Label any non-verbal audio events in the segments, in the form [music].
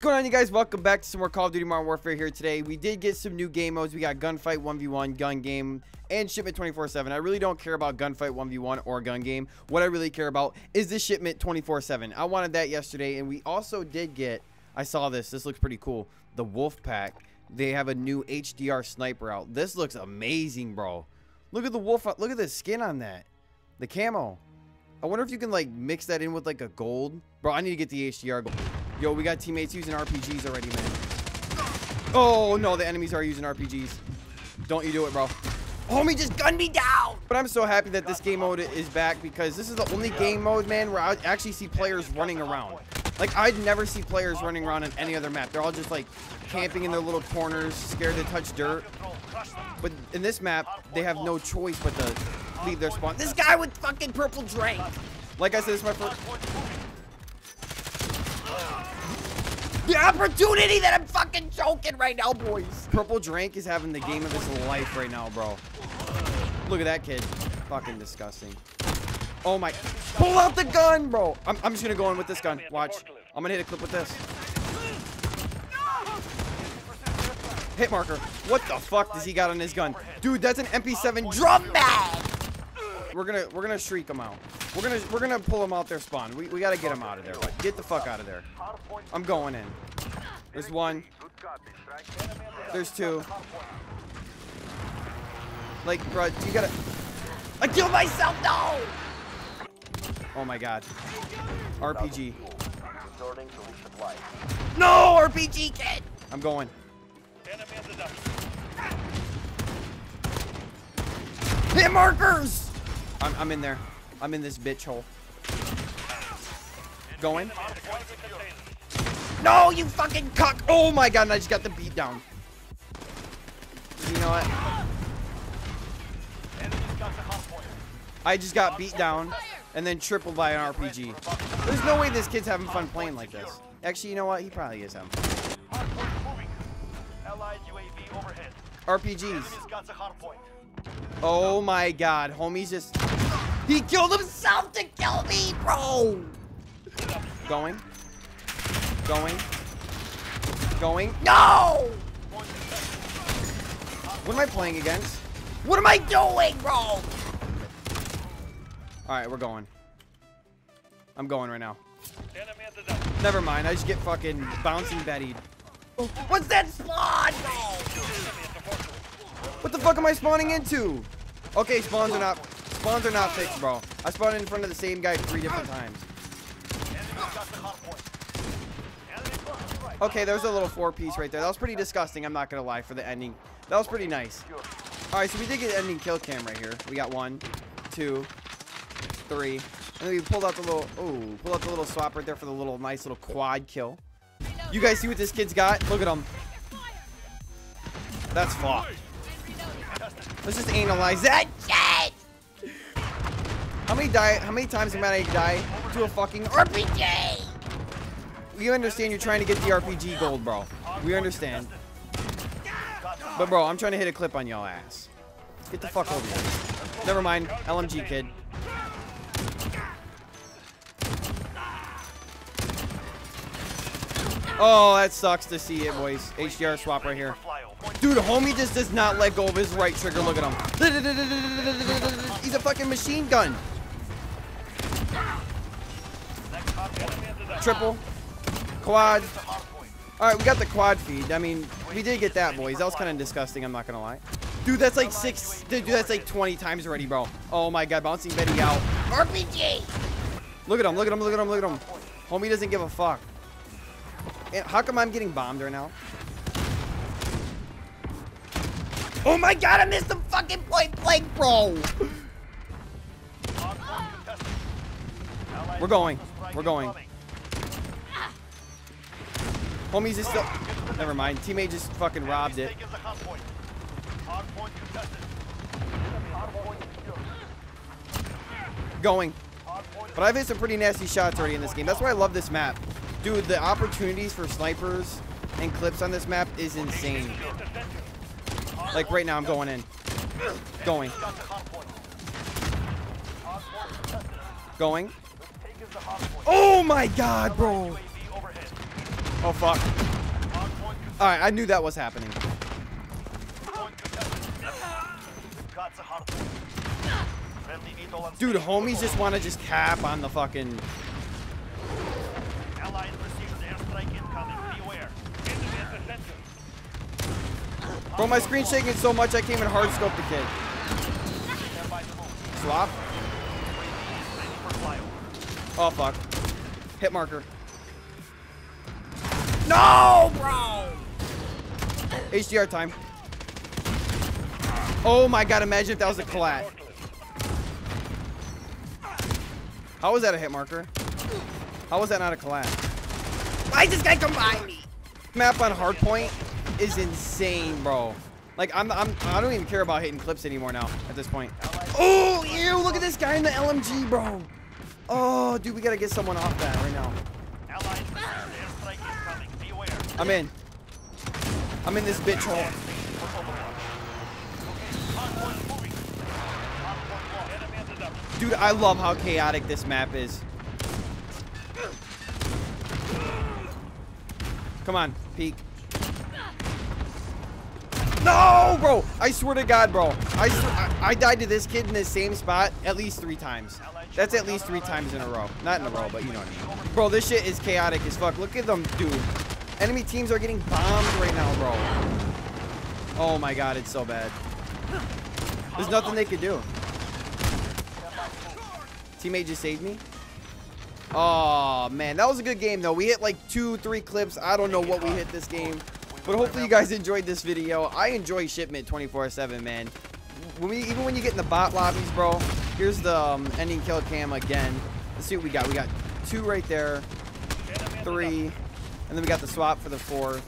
What's going on you guys? Welcome back to some more call of duty modern warfare here today. We did get some new game modes. We got gunfight 1v1 gun game and shipment 24 7 i really don't care about gunfight 1v1 or gun game. What i really care about is this shipment 24 7 i wanted that yesterday and we also did get i saw this. This looks pretty cool. The wolf pack. They have a new hdr sniper out. This looks amazing bro. Look at the wolf look at the skin on that. The camo. I wonder if you can like mix that in with like a gold. Bro i need to get the hdr gold Yo, we got teammates using RPGs already, man. Oh, no, the enemies are using RPGs. Don't you do it, bro. Homie just gunned me down. But I'm so happy that this game mode is back because this is the only game mode, man, where I actually see players running around. Like, I'd never see players running around on any other map. They're all just, like, camping in their little corners, scared to touch dirt. But in this map, they have no choice but to leave their spawn. This guy with fucking purple drink. Like I said, this is my first... The opportunity that I'm fucking choking right now, boys. Purple Drank is having the game of his life right now, bro. Look at that kid. Fucking disgusting. Oh my. Pull out the gun, bro. I'm, I'm just going to go in with this gun. Watch. I'm going to hit a clip with this. Hit marker. What the fuck does he got on his gun? Dude, that's an MP7 drum mag. We're gonna we're gonna shriek them out. We're gonna we're gonna pull them out their spawn. We, we gotta get them out of there. Get the fuck out of there. I'm going in. There's one. There's two. Like, bro, you gotta. I killed myself. No. Oh my god. RPG. No RPG kid. I'm going. Hit markers. I'm, I'm in there. I'm in this bitch hole. Going. No, you fucking cock. Oh my god, and I just got the beat down. You know what? I just got beat down and then tripled by an RPG. There's no way this kid's having fun playing like this. Actually, you know what? He probably is having RPGs. Oh my god, homie's just... He killed himself to kill me, bro! Going. Going. Going. No! What am I playing against? What am I doing, bro? Alright, we're going. I'm going right now. Never mind, I just get fucking bouncing bettied. What's that spawn, bro? What the fuck am I spawning into? Okay, spawns are not spawns are not fixed, bro. I spawned in front of the same guy three different times. Okay, there's a little four-piece right there. That was pretty disgusting, I'm not gonna lie, for the ending. That was pretty nice. Alright, so we did get an ending kill cam right here. We got one, two, three. And then we pulled out the little, oh, pulled out the little swap right there for the little nice little quad kill. You guys see what this kid's got? Look at him. That's fucked. Let's just analyze that shit. How many die? How many times am I gonna die to a fucking RPG? We understand you're trying to get the RPG gold, bro. We understand. But bro, I'm trying to hit a clip on y'all ass. Get the fuck over here. Never mind. LMG kid. Oh, that sucks to see it, boys. HDR swap right here. Dude, homie just does not let go of his right trigger. Look at him. [laughs] He's a fucking machine gun. Triple. Quad. Alright, we got the quad feed. I mean, we did get that, boys. That was kind of disgusting, I'm not going to lie. Dude, that's like six. Dude, that's like 20 times already, bro. Oh my god, bouncing Betty out. RPG! Look at him, look at him, look at him, look at him. Homie doesn't give a fuck. And how come I'm getting bombed right now? Oh my god, I missed the fucking point blank, bro! We're going. We're going. Homies is still... Never mind. Teammate just fucking robbed it. Going. But I've hit some pretty nasty shots already in this game. That's why I love this map. Dude, the opportunities for snipers and clips on this map is insane. Like right now, I'm going in. Going. Going. Oh my god, bro. Oh, fuck. Alright, I knew that was happening. Point contested. Got the hardpoint. Friendly VTOL on Dude, homies just want to just cap on the fucking... Allied received airstrike incoming. Beware. Enemy at the center. Bro, my screen's shaking so much I can't even hard scope the kid. Stand by the move. Swap. Ready for flyover. Oh, fuck. Hit marker. No, bro! HDR time. Oh my god, imagine if that was a collat. How was that a hit marker? How was that not a collat? Why did this guy come by me? Map on hardpoint is insane, bro. Like, I'm, I'm, I don't even care about hitting clips anymore now at this point. Oh, ew, look at this guy in the LMG, bro. Oh, dude, we gotta get someone off that right now. I'm in. I'm in this bitch hole. Dude, I love how chaotic this map is. Come on, peek. No, bro! I swear to God, bro. I, I I died to this kid in the same spot at least three times. That's at least three times in a row. Not in a row, but you know what I mean. Bro, this shit is chaotic as fuck. Look at them, dude. Enemy teams are getting bombed right now, bro. Oh my God, it's so bad. There's nothing they could do. Teammate just saved me. Oh man, that was a good game though. We hit like two, three clips. I don't know what we hit this game, but hopefully you guys enjoyed this video. I enjoy shipment 24/7, man. When we even when you get in the bot lobbies, bro. Here's the um, ending kill cam again. Let's see what we got. We got two right there, three, and then we got the swap for the fourth.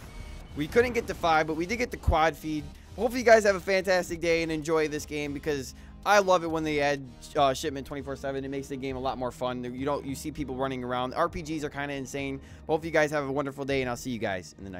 We couldn't get to five, but we did get the quad feed. Hopefully you guys have a fantastic day and enjoy this game because I love it when they add uh, shipment 24/7. It makes the game a lot more fun. You don't you see people running around. RPGs are kind of insane. Hopefully you guys have a wonderful day and I'll see you guys in the next.